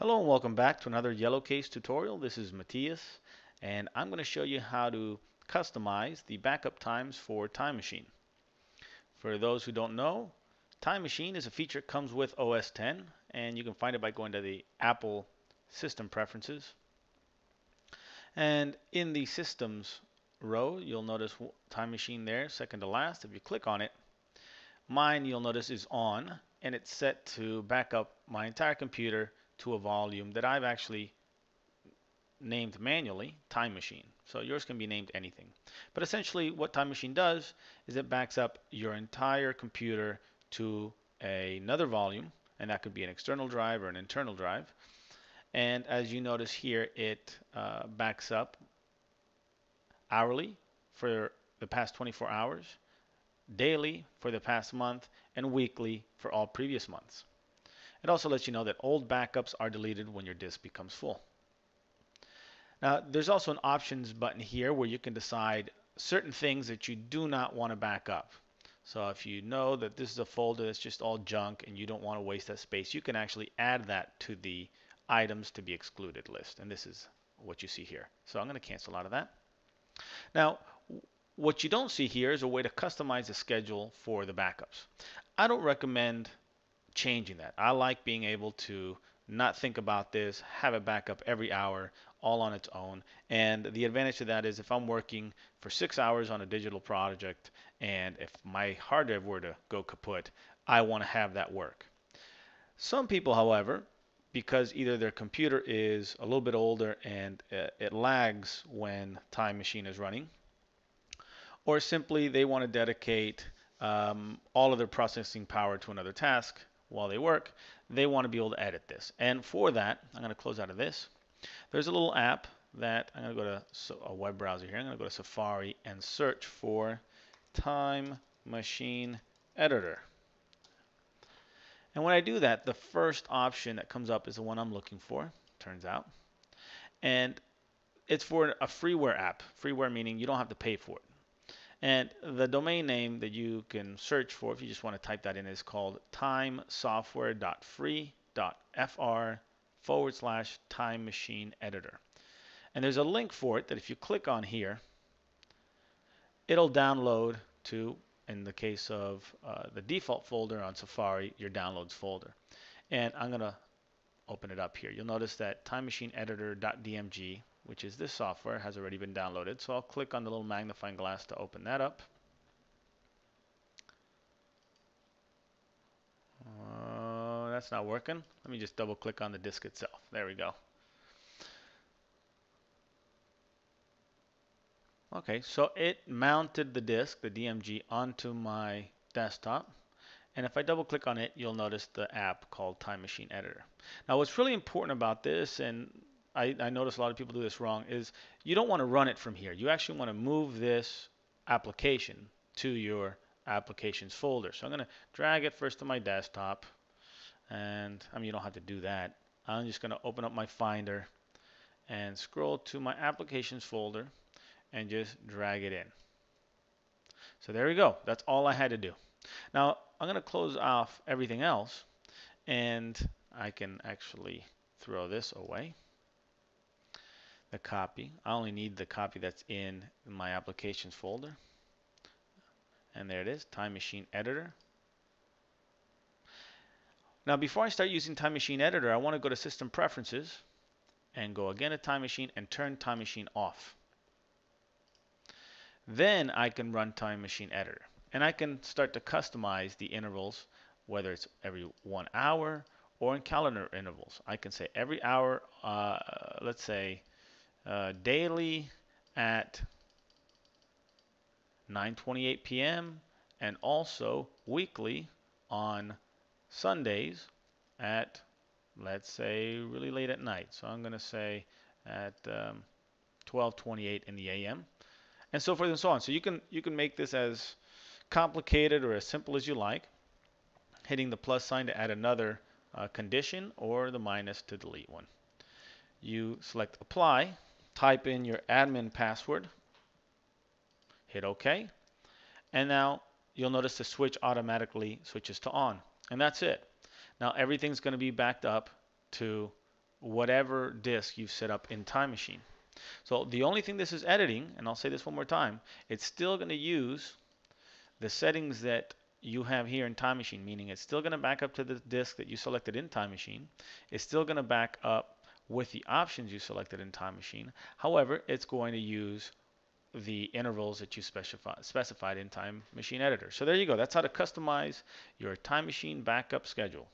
Hello and welcome back to another Yellowcase tutorial. This is Matias and I'm going to show you how to customize the backup times for Time Machine. For those who don't know, Time Machine is a feature that comes with OS 10 and you can find it by going to the Apple System Preferences. And in the Systems row, you'll notice Time Machine there, second to last. If you click on it, mine you'll notice is on and it's set to back up my entire computer to a volume that I've actually named manually Time Machine. So yours can be named anything. But essentially what Time Machine does is it backs up your entire computer to a, another volume and that could be an external drive or an internal drive. And as you notice here, it uh, backs up hourly for the past 24 hours, daily for the past month, and weekly for all previous months. It also lets you know that old backups are deleted when your disk becomes full. Now, there's also an options button here where you can decide certain things that you do not want to back up. So if you know that this is a folder that's just all junk and you don't want to waste that space, you can actually add that to the items to be excluded list. And this is what you see here. So I'm going to cancel out of that. Now, what you don't see here is a way to customize the schedule for the backups. I don't recommend changing that. I like being able to not think about this, have it back up every hour, all on its own. And the advantage to that is if I'm working for six hours on a digital project and if my hard drive were to go kaput, I want to have that work. Some people, however, because either their computer is a little bit older and uh, it lags when Time Machine is running, or simply they want to dedicate um, all of their processing power to another task, while they work, they want to be able to edit this. And for that, I'm going to close out of this. There's a little app that I'm going to go to a web browser here. I'm going to go to Safari and search for Time Machine Editor. And when I do that, the first option that comes up is the one I'm looking for, turns out. And it's for a freeware app. Freeware meaning you don't have to pay for it. And the domain name that you can search for, if you just want to type that in, is called timesoftware.free.fr forward slash time machine editor. And there's a link for it that if you click on here, it'll download to, in the case of uh, the default folder on Safari, your downloads folder. And I'm going to open it up here. You'll notice that time machine editor.dmg which is this software, has already been downloaded. So I'll click on the little magnifying glass to open that up. Uh, that's not working. Let me just double click on the disk itself. There we go. Okay, so it mounted the disk, the DMG, onto my desktop. And if I double click on it, you'll notice the app called Time Machine Editor. Now what's really important about this, and I, I notice a lot of people do this wrong, is you don't want to run it from here. You actually want to move this application to your applications folder. So I'm going to drag it first to my desktop. And I mean, you don't have to do that. I'm just going to open up my Finder and scroll to my applications folder and just drag it in. So there we go. That's all I had to do. Now I'm going to close off everything else and I can actually throw this away the copy. I only need the copy that's in my applications folder. And there it is, Time Machine Editor. Now before I start using Time Machine Editor, I want to go to System Preferences and go again to Time Machine and turn Time Machine off. Then I can run Time Machine Editor. And I can start to customize the intervals, whether it's every one hour or in calendar intervals. I can say every hour, uh, let's say uh, daily at 9:28 p.m. and also weekly on Sundays at let's say really late at night. So I'm going to say at um, 12:28 in the a.m. and so forth and so on. So you can you can make this as complicated or as simple as you like, hitting the plus sign to add another uh, condition or the minus to delete one. You select apply type in your admin password, hit OK, and now you'll notice the switch automatically switches to on. And that's it. Now everything's going to be backed up to whatever disk you've set up in Time Machine. So the only thing this is editing, and I'll say this one more time, it's still going to use the settings that you have here in Time Machine, meaning it's still going to back up to the disk that you selected in Time Machine. It's still going to back up with the options you selected in Time Machine. However, it's going to use the intervals that you specify, specified in Time Machine Editor. So there you go. That's how to customize your Time Machine backup schedule.